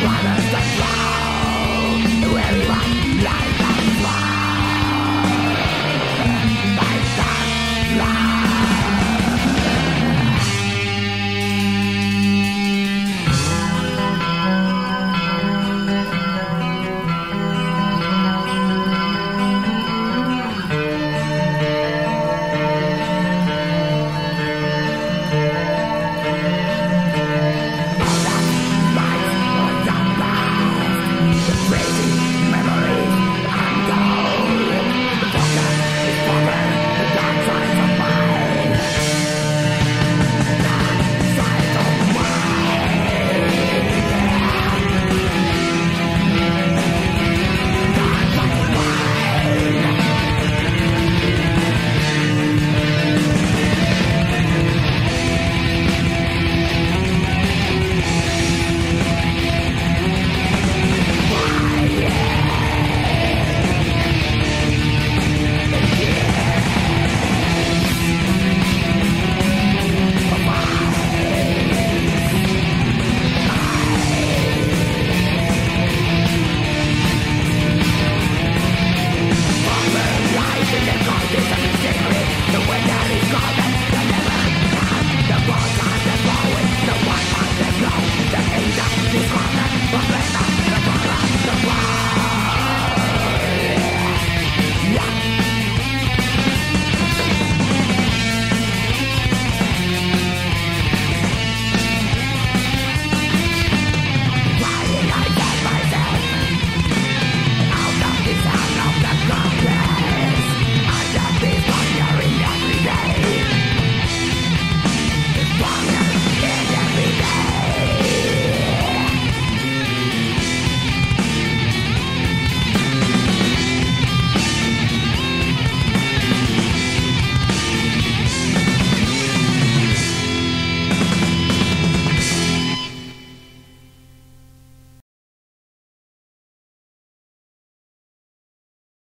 Father.